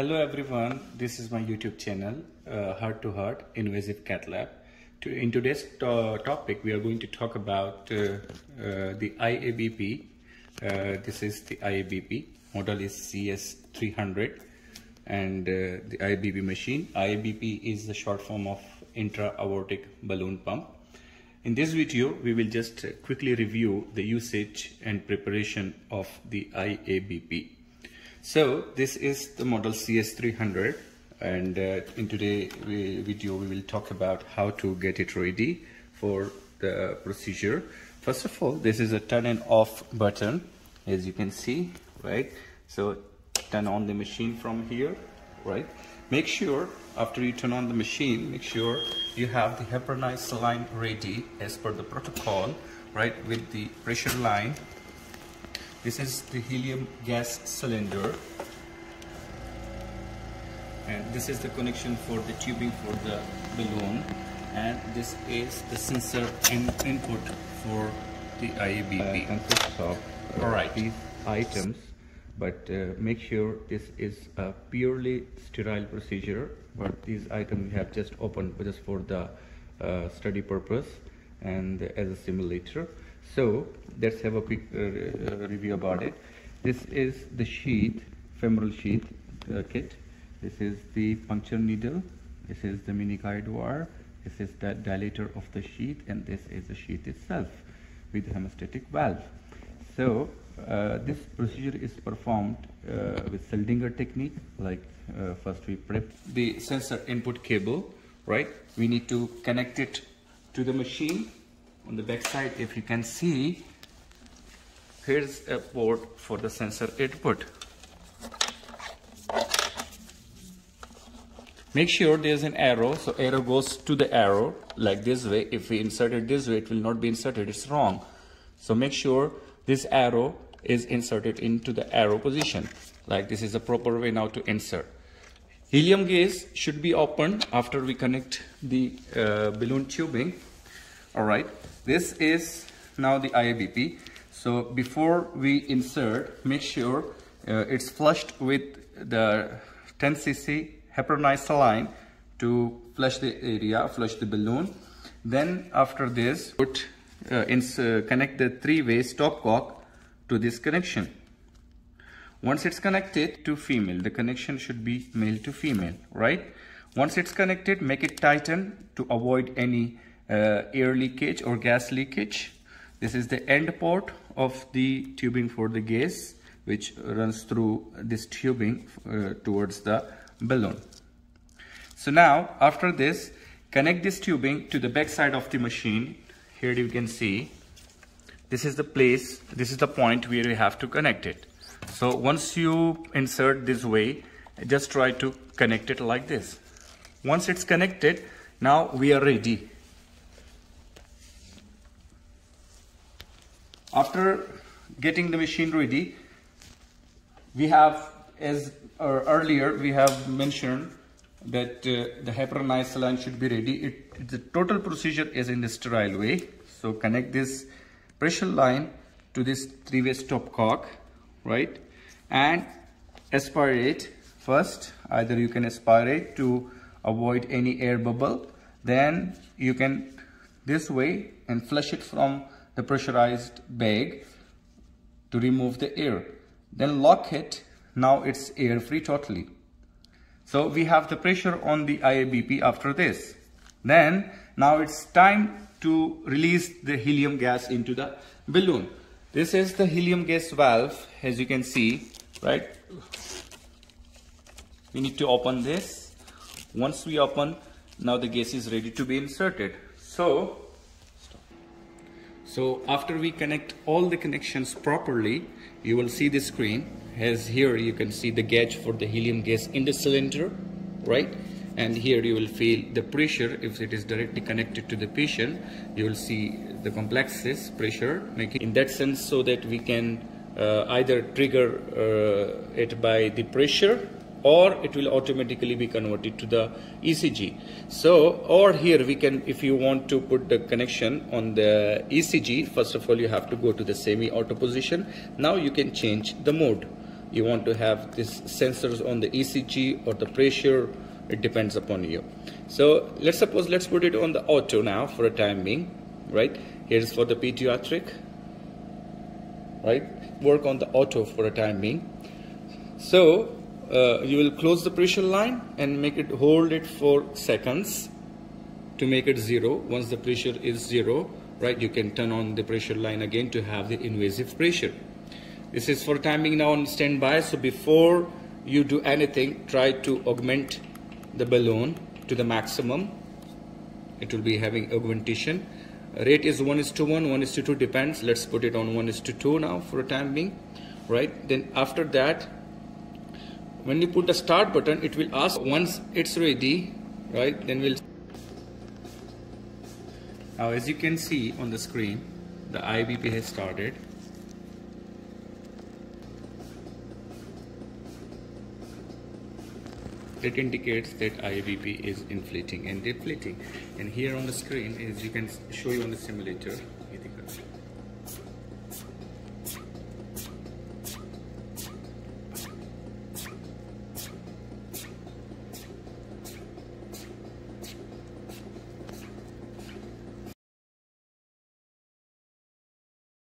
Hello everyone, this is my YouTube channel, uh, Heart to Heart Invasive Cath Lab. To, in today's to topic, we are going to talk about uh, uh, the IABP. Uh, this is the IABP, model is CS300 and uh, the IABP machine. IABP is the short form of intra-aortic balloon pump. In this video, we will just quickly review the usage and preparation of the IABP. So this is the model CS300 and uh, in today's video we will talk about how to get it ready for the procedure. First of all, this is a turn and off button as you can see, right? So turn on the machine from here, right? Make sure after you turn on the machine, make sure you have the heparinized line ready as per the protocol, right? With the pressure line this is the helium gas cylinder and this is the connection for the tubing for the balloon and this is the sensor in input for the IABP. Uh, consists of uh, All right. these items but uh, make sure this is a purely sterile procedure but these items we have just opened just for the uh, study purpose and as a simulator so let's have a quick uh, uh, review about it. This is the sheath, femoral sheath uh, kit. This is the puncture needle. This is the mini guide wire. This is the dilator of the sheath and this is the sheath itself with hemostatic valve. So uh, this procedure is performed uh, with Seldinger technique like uh, first we prep the sensor input cable, right? We need to connect it to the machine on the back side if you can see here's a port for the sensor input. Make sure there's an arrow so arrow goes to the arrow like this way. If we insert it this way it will not be inserted it's wrong. So make sure this arrow is inserted into the arrow position like this is the proper way now to insert. Helium gas should be opened after we connect the uh, balloon tubing. All right this is now the IABP. So before we insert, make sure uh, it's flushed with the 10 cc heparinized saline to flush the area, flush the balloon. Then after this, put uh, uh, connect the three-way stopcock to this connection. Once it's connected to female, the connection should be male to female, right? Once it's connected, make it tighten to avoid any air leakage or gas leakage. This is the end port of the tubing for the gas which runs through this tubing uh, towards the balloon. So now after this connect this tubing to the back side of the machine. Here you can see this is the place, this is the point where you have to connect it. So once you insert this way, just try to connect it like this. Once it's connected, now we are ready After getting the machine ready, we have, as uh, earlier we have mentioned that uh, the heparinized saline should be ready. It, the total procedure is in the sterile way. So connect this pressure line to this three-way stopcock, right? And aspirate first. Either you can aspirate to avoid any air bubble. Then you can this way and flush it from the pressurized bag to remove the air. Then lock it. Now it's air free totally. So we have the pressure on the IABP after this. Then now it's time to release the helium gas into the balloon. This is the helium gas valve as you can see, right? We need to open this. Once we open, now the gas is ready to be inserted. So so after we connect all the connections properly, you will see the screen. As here you can see the gauge for the helium gas in the cylinder, right? And here you will feel the pressure if it is directly connected to the patient. You will see the complexes pressure making in that sense so that we can uh, either trigger uh, it by the pressure or it will automatically be converted to the ECG. So, or here we can, if you want to put the connection on the ECG, first of all you have to go to the semi-auto position. Now you can change the mode. you want to have these sensors on the ECG or the pressure it depends upon you so let's suppose let's put it on the auto now for a time being right here's for the pediatric right work on the auto for a time being so uh, you will close the pressure line and make it hold it for seconds to make it zero. Once the pressure is zero right you can turn on the pressure line again to have the invasive pressure. This is for timing now on standby. So before you do anything try to augment the balloon to the maximum. It will be having augmentation. Rate is 1 is to 1 1 is to 2 depends. Let's put it on 1 is to 2 now for a time being right? Then after that when you put the start button it will ask once it's ready right? Then we'll now as you can see on the screen the IABP has started. It indicates that IABP is inflating and deflating and here on the screen as you can show you on the simulator